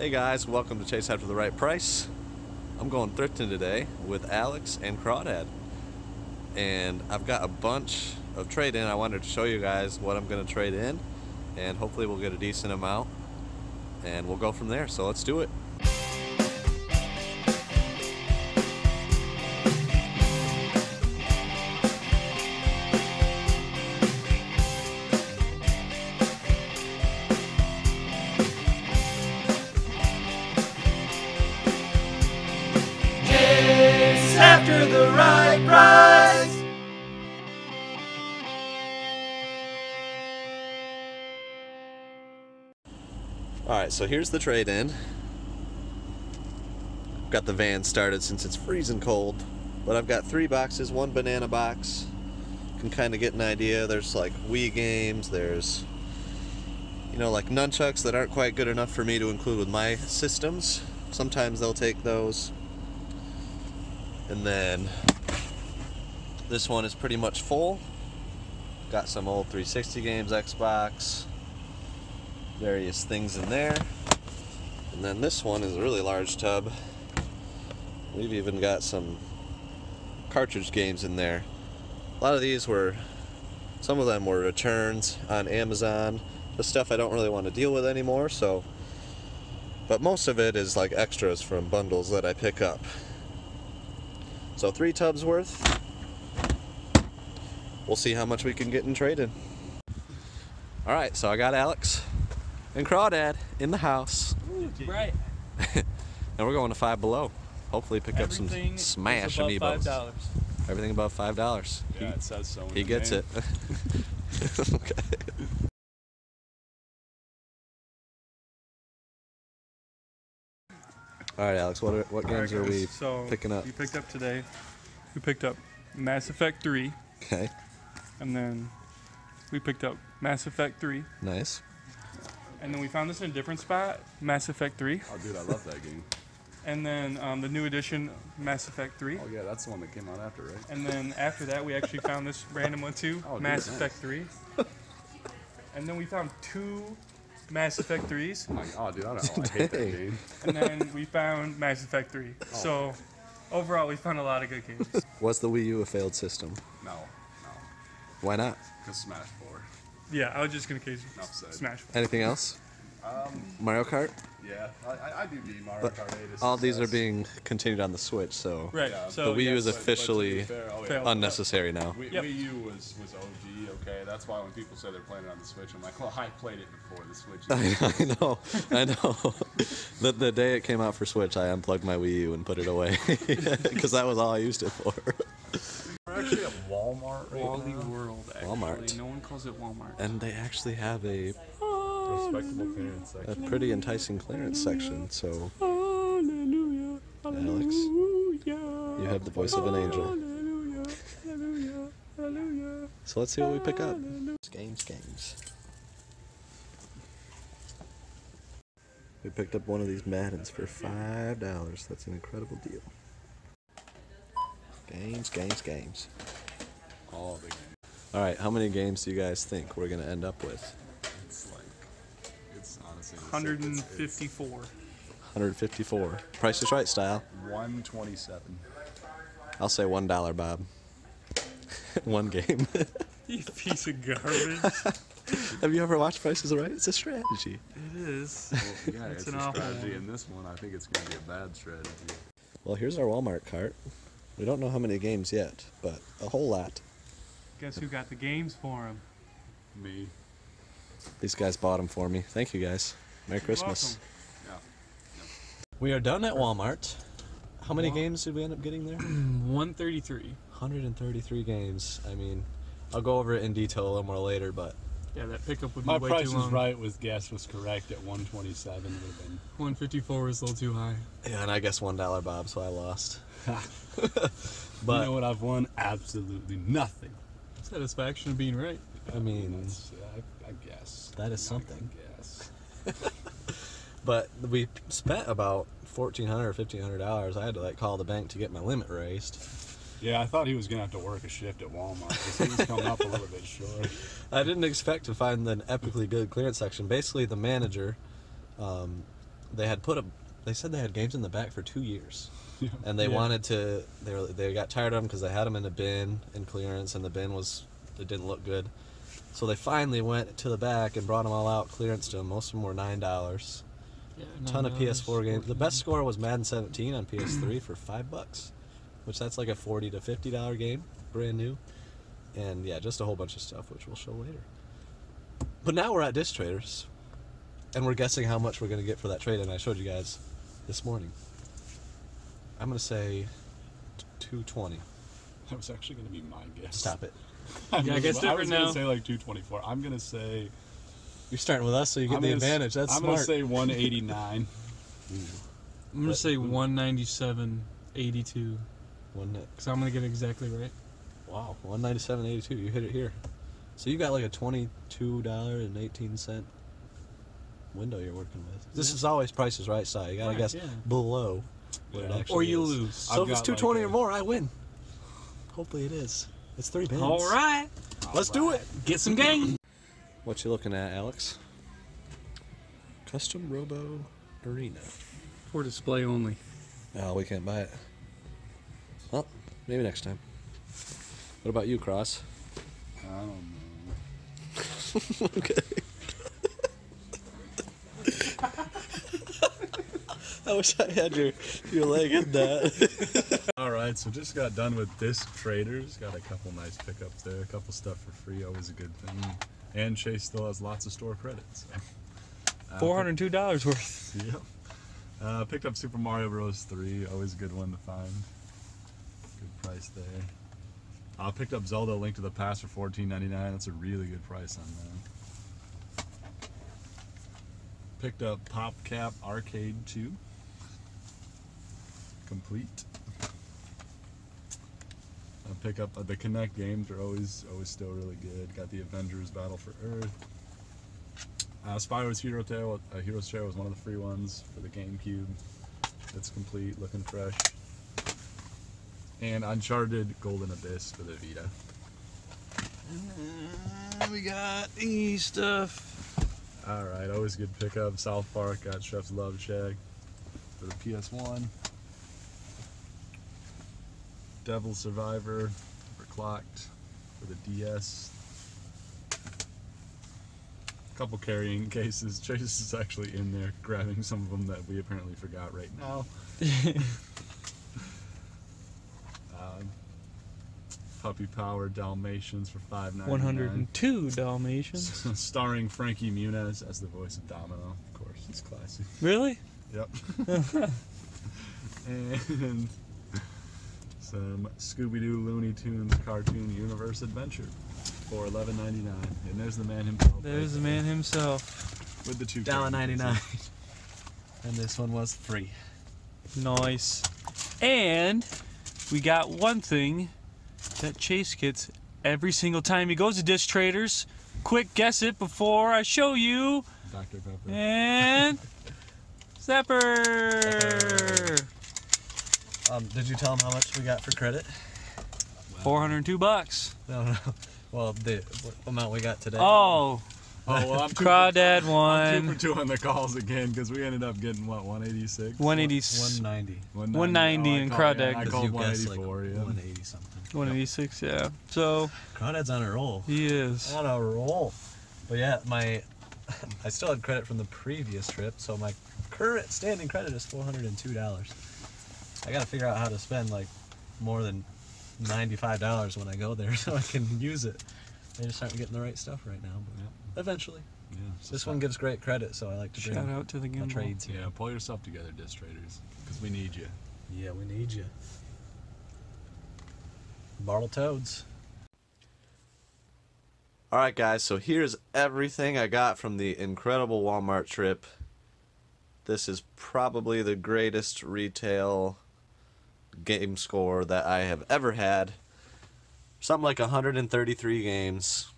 Hey guys, welcome to Chase After the Right Price. I'm going thrifting today with Alex and Crawdad. And I've got a bunch of trade in. I wanted to show you guys what I'm going to trade in. And hopefully we'll get a decent amount. And we'll go from there. So let's do it. Right price. Alright, so here's the trade in. Got the van started since it's freezing cold. But I've got three boxes, one banana box. Can kind of get an idea. There's like Wii games, there's you know, like nunchucks that aren't quite good enough for me to include with my systems. Sometimes they'll take those. And then this one is pretty much full. Got some old 360 games, Xbox, various things in there. And then this one is a really large tub. We've even got some cartridge games in there. A lot of these were, some of them were returns on Amazon. The stuff I don't really want to deal with anymore, so. But most of it is like extras from bundles that I pick up. So three tubs worth. We'll see how much we can get in trading. All right, so I got Alex and Crawdad in the house, Right. and we're going to Five Below. Hopefully, pick up some smash is above amiibos. Five dollars. Everything above five dollars. Yeah, it says so. He gets name. it. okay. All right, Alex. What are, what games are we so picking up? We picked up today. We picked up Mass Effect 3, Okay. And then we picked up Mass Effect 3, Nice. and then we found this in a different spot, Mass Effect 3, Oh, dude, I love that game. and then um, the new edition, Mass Effect 3. Oh, yeah, that's the one that came out after, right? And then after that, we actually found this random one too, Oh, dude, Mass nice. Effect 3. and then we found two Mass Effect 3s, I'm like, oh, dude, I don't know. I hate that game. and then we found Mass Effect 3. So overall, we found a lot of good games. Was the Wii U a failed system? No, no. Why not? Because Smash 4. Yeah, I was just gonna case Enough said. Smash. Anything else? Um, Mario Kart? yeah, I, I, I do need Mario But Kart 8. as all these are being continued on the Switch, so Right. Yeah, so the Wii U is But- but officially fair, oh, yeah. failed. unnecessary now. Wii, Yep. Wii U was, was OG, okay? That's why when people say they're playing it on the Switch, I'm like, well, I played it before the Switch. I know, I know. the, the day it came out for Switch, I unplugged my Wii U and put it away because that was all I used it for. We're actually at Walmart right Wally now. World. Actually. Walmart. No one calls it Walmart. And they actually have a, Respectable clearance a pretty enticing clearance section. So Hallelujah. Alex, you have the voice of an angel. Hallelujah. Hallelujah. Hallelujah. So let's see what we pick up. Games, games. We picked up one of these Maddens for five dollars. That's an incredible deal. Games, games, games. All the games. All right, how many games do you guys think we're gonna end up with? It's like, it's honestly. 154. 154. Price is Right style. 127. I'll say one dollar, Bob. one game. You piece of garbage. Have you ever watched Price is Right? It's a strategy. it is. Well, yeah, It's it's, an a strategy. one. In this one, I think it's going to be a bad strategy. Well, here's our Walmart cart. We don't know how many games yet, but a whole lot. Guess who got the games for him? Me. These guys bought them for me. Thank you guys. Merry Christmas. Yeah. We are done at Walmart. How many Wa- games did we end up getting there? 133. 133 games. I mean, I'll go over it in detail a little more later, but Yeah, that pickup would be My way price too is long. right was guess was correct at 127 would have been. 154 was a little too high. yeah, and I guess one dollar, Bob, so I lost. But you know what I've won? Absolutely nothing. Satisfaction of being right. I mean, That's, I, I guess. that is something. I guess. But we spent about fourteen hundred or fifteen hundred dollars. I had to like call the bank to get my limit raised. Yeah, I thought he was gonna have to work a shift at Walmart because he was coming up a little bit short. I didn't expect to find an epically good clearance section. Basically, the manager um, they had put a. They said they had games in the back for two years, Yeah. and they Yeah. wanted to. They were, they got tired of them because they had them in a bin in clearance, and the bin was it didn't look good. So they finally went to the back and brought them all out, clearance them. Most of them were nine dollars. A ton of PS4 games. The best score was Madden 17 on PS3 for five bucks, which that's like a 40 to 50 dollar game, brand new. And yeah, just a whole bunch of stuff, which we'll show later. But now we're at Disc Traders, and we're guessing how much we're gonna get for that trade. And I showed you guys this morning. I'm gonna say 220. That was actually going to be my guess. Stop it. I Yeah, I guess different I was different gonna say like 224. I'm going to say. You're starting with us, so you get I'm the gonna advantage. That's I'm smart. gonna say 189. I'm gonna say 197, 82, One net. because I'm gonna get it exactly right. Wow, 197.82. You hit it here. So you got like a twenty-two dollar and eighteen cent window you're working with. This Yeah. is always prices right side. You gotta Right, guess yeah. below what it Yeah. actually Or you is. lose. So I've if it's two twenty like a- or more, I win. Hopefully it is. It's three pins. All right, Let's do it. get some game. What you looking at, Alex? Custom Robo Arena. For display only. Oh, we can't buy it. Well, maybe next time. What about you, Cross? I don't know. okay. I wish I had your your leg in that. All right, so just got done with disc traders. Got a couple nice pickups there. A couple stuff for free, always a good thing. And Chase still has lots of store credits. So. Uh, Four hundred two dollars worth. Yep. Uh, picked up Super Mario Bros. 3. Always a good one to find. Price there. I picked up Zelda Link to the Past for $14.99. That's a really good price on that. Picked up PopCap Arcade 2. Complete. I pick up uh, the Kinect games are always always still really good. Got the Avengers Battle for Earth. Uh, Spyro's Hero Tale, uh, Hero's Tail was one of the free ones for the GameCube. It's complete, looking fresh. And Uncharted Golden Abyss for the Vita. Uh, we got e stuff. All right, always good pickup. South Park got Chef's Love Shack for the PS1. Devil Survivor Overclocked for the DS. A Couple carrying cases. Chase is actually in there grabbing some of them that we apparently forgot right now. Um, Puppy Power Dalmatians for five ninety One nine. hundred and two Dalmatians. Starring Frankie Muniz as the voice of Domino. Of course, it's classic. really? Yep. and some Scooby Doo Looney Tunes cartoon universe adventure for eleven ninety nine. And there's the man himself. There's the man himself. with the two. Dollar carrying ninety nine. And this one was free. Nice. And we got one thing that Chase gets every single time he goes to Disc Traders. Quick guess it before I show you. Dr Pepper. And Zapper. Um, did you tell him how much we got for credit? 402 bucks. No, no. Well, the amount we got today. Oh, Oh well, I'm two, for, Crawdad I'm two for two on the calls again because we ended up getting what 186. 180, 190. 190 Oh, I and called- yeah, Crawdad. I 'Cause called you guessed like 184. yeah. 180 something. 186, yeah. So Crawdad's on a roll. he is. On a roll. But yeah, my I still had credit from the previous trip, so my current standing credit is four hundred and two dollars. I gotta figure out how to spend like more than ninety-five dollars when I go there, so I can use it. I just aren't getting the right stuff right now, but eventually. Yeah, This one gives great credit, so I like to bring Shout out to the my gimbal. trades here. Yeah, pull yourself together, disc traders, because we need you. Yeah, we need you. Battletoads. Alright, guys, so here's everything I got from the incredible Walmart trip. This is probably the greatest retail game score that I have ever had. Something like 133 games.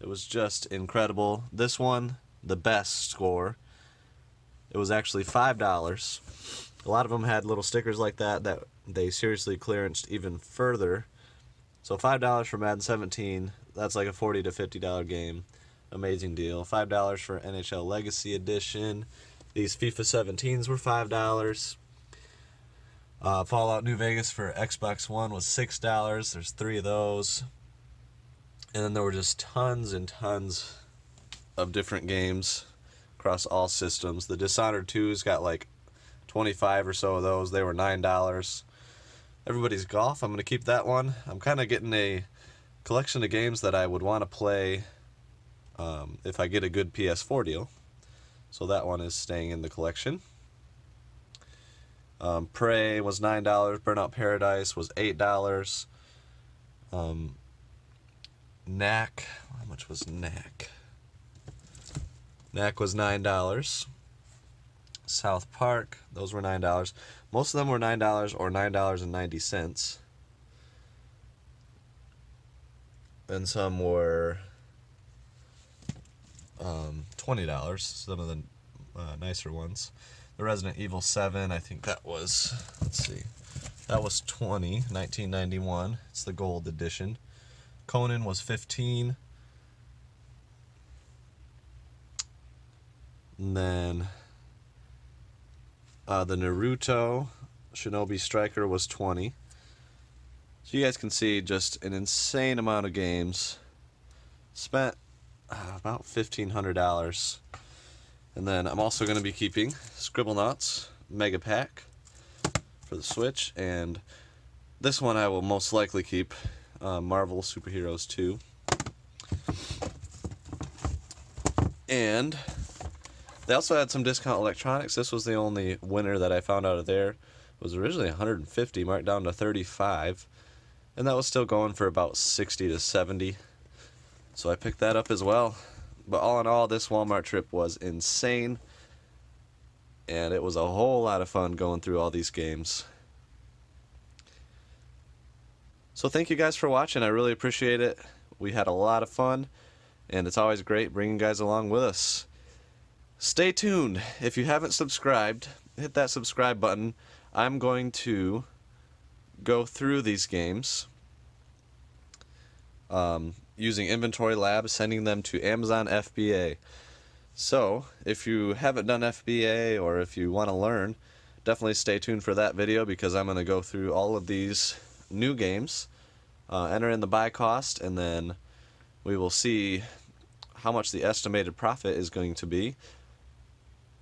It was just incredible. This one, the best score. It was actually $5. A lot of them had little stickers like that that they seriously clearanced even further. So five dollars for Madden 17, that's like a forty to fifty dollar game. Amazing deal. Five dollars for NHL Legacy Edition. These FIFA 17s were five dollars. Uh, Fallout New Vegas for Xbox One was six dollars. There's three of those, and then there were just tons and tons of different games across all systems. The Dishonored 2's got like 25 or so of those. They were nine dollars. Everybody's Golf. I'm gonna keep that one. I'm kind of getting a collection of games that I would want to play um, if I get a good PS4 deal. So that one is staying in the collection. Um, Prey was nine dollars. Burnout Paradise was eight dollars. Um, Knack, how much was Knack? Knack was nine dollars. South Park, those were nine dollars. Most of them were nine dollars or nine dollars and ninety cents. And some were um, twenty dollars. Some of the uh, nicer ones. The Resident Evil Seven, I think that was. Let's see, that was 20, 1991. It's the gold edition. Conan was fifteen. And then uh, the Naruto Shinobi Striker was 20. So you guys can see just an insane amount of games. Spent uh, about $1,500. And then I'm also going to be keeping Scribble Scribblenauts Mega Pack for the Switch. And this one I will most likely keep uh, Marvel Superheroes 2. And they also had some discount electronics. This was the only winner that I found out of there. It was originally 150, marked down to 35, and that was still going for about 60 to 70. So I picked that up as well. But all in all, this Walmart trip was insane, and it was a whole lot of fun going through all these games. So thank you guys for watching. I really appreciate it. We had a lot of fun, and it's always great bringing guys along with us. Stay tuned. If you haven't subscribed, hit that subscribe button. I'm going to go through these games um, using Inventory Lab, sending them to Amazon FBA. So, if you haven't done FBA or if you want to learn, definitely stay tuned for that video because I'm going to go through all of these new games, uh, enter in the buy cost, and then we will see how much the estimated profit is going to be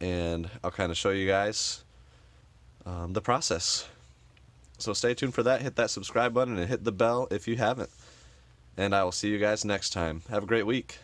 and I'll kind of show you guys um, the process. So stay tuned for that. Hit that subscribe button and hit the bell if you haven't. And I will see you guys next time. Have a great week.